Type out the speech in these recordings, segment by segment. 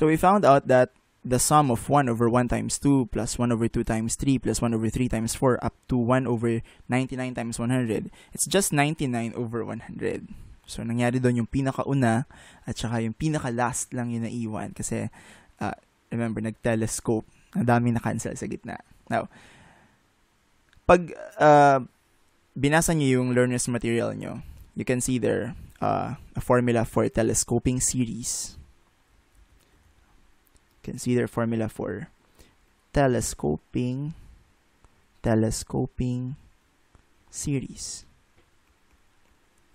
So we found out that the sum of 1 over 1 times 2 plus 1 over 2 times 3 plus 1 over 3 times 4 up to 1 over 99 times 100, it's just 99 over 100. So, nangyari doon yung pinakauna at saka yung pinaka-last lang yung naiwan kasi, uh, remember, nag-telescope. Ang daming na-cancel sa gitna. Now, pag uh, binasa nyo yung learner's material nyo, you can see there uh, a formula for telescoping series. Their formula for telescoping telescoping series.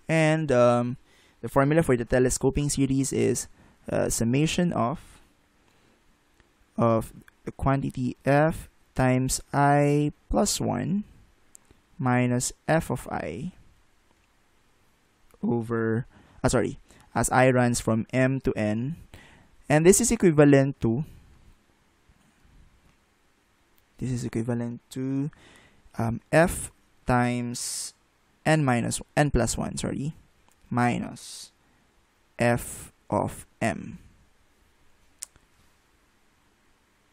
And um, the formula for the telescoping series is uh, summation of of the quantity f times i plus 1 minus f of i over, uh, sorry, as i runs from m to n. And this is equivalent to, this is equivalent to um, f times n minus, n plus 1, sorry, minus f of m.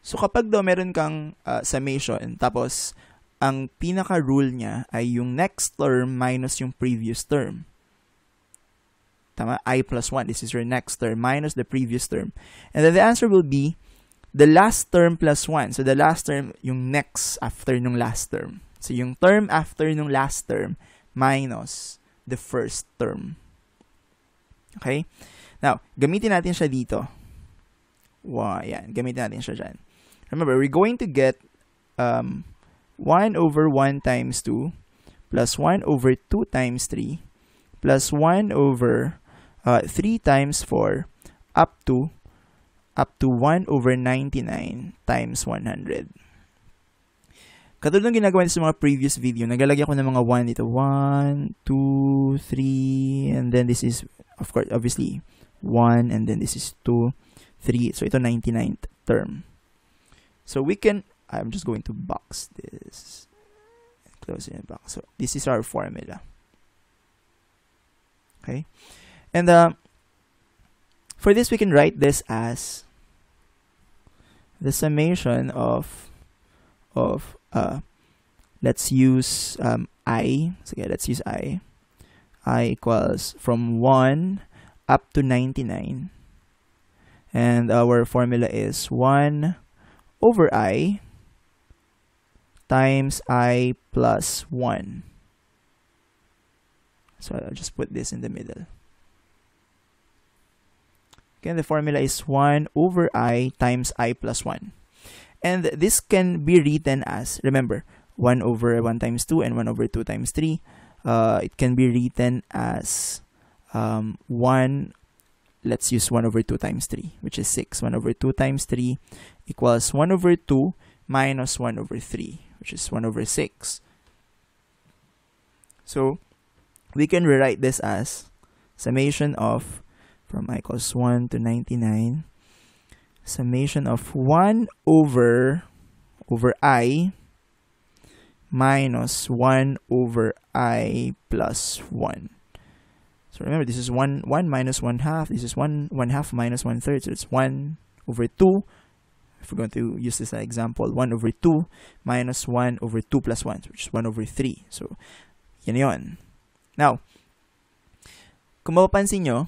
So kapag daw meron kang uh, summation, tapos ang pinaka-rule niya ay yung next term minus yung previous term. Tama? i plus 1. This is your next term minus the previous term. And then the answer will be the last term plus 1. So the last term, yung next after nung last term. So yung term after nung last term minus the first term. Okay? Now, gamitin natin siya dito. Wow, yan. Gamitin natin siya dyan. Remember, we're going to get um, 1 over 1 times 2 plus 1 over 2 times 3 plus 1 over uh, 3 times 4 up to up to 1 over 99 times 100. Katulad ng ginagawa sa mga previous video, naglalagay ako ng mga 1 dito. 1, 2, 3, and then this is, of course, obviously, 1, and then this is 2, 3. So, ito 99th term. So we can, I'm just going to box this, close it in box. So this is our formula. Okay. And uh, for this, we can write this as the summation of, of uh, let's use um, i. So yeah, let's use i. i equals from 1 up to 99. And our formula is 1 over i times i plus 1. So I'll just put this in the middle. Again, the formula is 1 over i times i plus 1. And this can be written as, remember, 1 over 1 times 2 and 1 over 2 times 3. Uh, it can be written as um, 1 let's use 1 over 2 times 3, which is 6. 1 over 2 times 3 equals 1 over 2 minus 1 over 3, which is 1 over 6. So, we can rewrite this as summation of, from i equals 1 to 99, summation of 1 over, over i minus 1 over i plus 1. So remember, this is 1, 1 minus 1 half. This is 1, 1 half minus 1 third. So it's 1 over 2. If we're going to use this example, 1 over 2 minus 1 over 2 plus 1, which is 1 over 3. So, yan. Now, kung mapapansin nyo,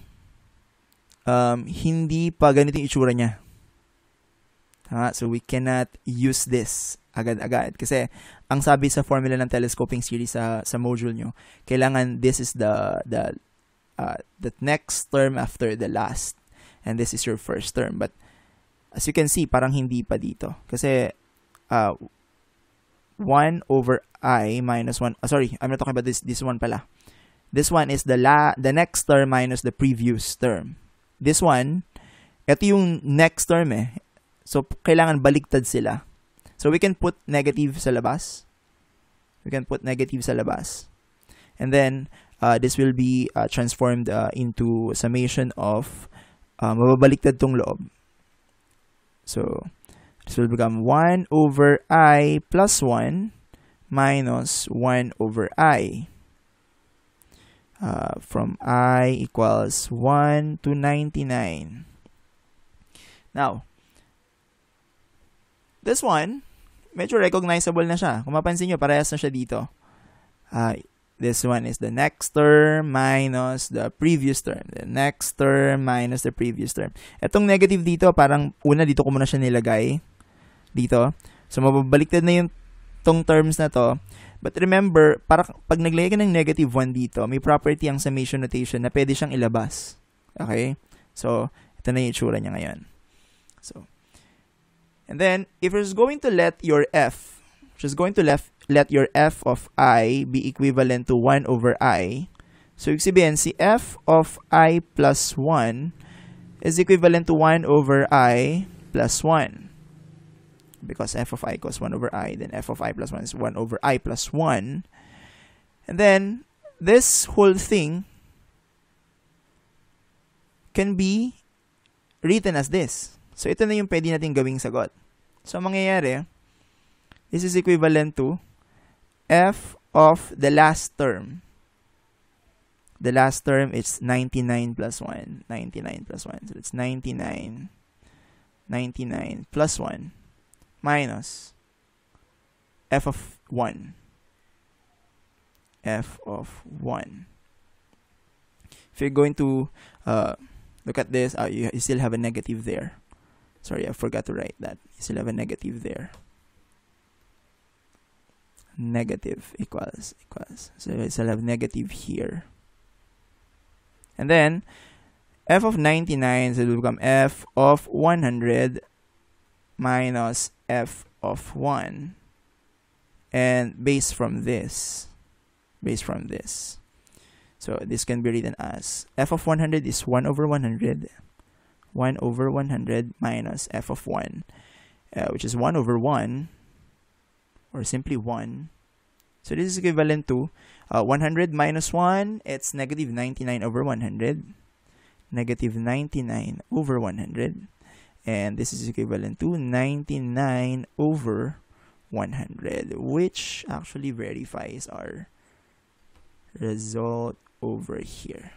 um, hindi pa ganito yung itsura niya. Ha? So, we cannot use this agad-agad. Kasi, ang sabi sa formula ng telescoping series sa, sa module nyo, kailangan this is the, the uh, the next term after the last. And this is your first term. But as you can see, parang hindi pa dito. Kasi uh, 1 over i minus 1. Uh, sorry, I'm not talking about this, this one pala. This one is the la the next term minus the previous term. This one, ito yung next term eh. So, kailangan baliktad sila. So, we can put negative sa labas. We can put negative sa labas. And then, uh, this will be uh, transformed uh, into summation of uh, mababaliktad tong loob. So, this will become 1 over i plus 1 minus 1 over i. Uh, from i equals 1 to 99. Now, this one, medyo recognizable na siya. Kung mapansin nyo, parehas na siya dito. Uh, this one is the next term minus the previous term. The next term minus the previous term. Itong negative dito, parang una dito ko muna siya nilagay. Dito. So, mababaliktad na yung tong terms na to. But remember, para pag naglagay ka ng negative 1 dito, may property ang summation notation na pwede siyang ilabas. Okay? So, ito na yung itsura niya ngayon. So, and then, if you're going to let your f, just going to let, let your f of i be equivalent to 1 over i, so, ibig sabihin, si f of i plus 1 is equivalent to 1 over i plus 1 because f of i equals 1 over i, then f of i plus 1 is 1 over i plus 1. And then, this whole thing can be written as this. So, ito na yung pwede natin gawing sagot. So, mangyayari, this is equivalent to f of the last term. The last term is 99 plus 1. 99 plus 1. So, it's 99. 99 plus 1 minus f of 1. f of 1. If you're going to uh, look at this, uh, you, you still have a negative there. Sorry, I forgot to write that. You still have a negative there. Negative equals, equals. So you still have negative here. And then, f of 99, so it will become f of 100 minus f of 1 and base from this base from this. So this can be written as f of 100 is 1 over 100 1 over 100 minus f of 1 uh, which is 1 over 1 or simply 1 so this is equivalent to uh, 100 minus 1 it's negative 99 over 100 negative 99 over 100 and this is equivalent to 99 over 100 which actually verifies our result over here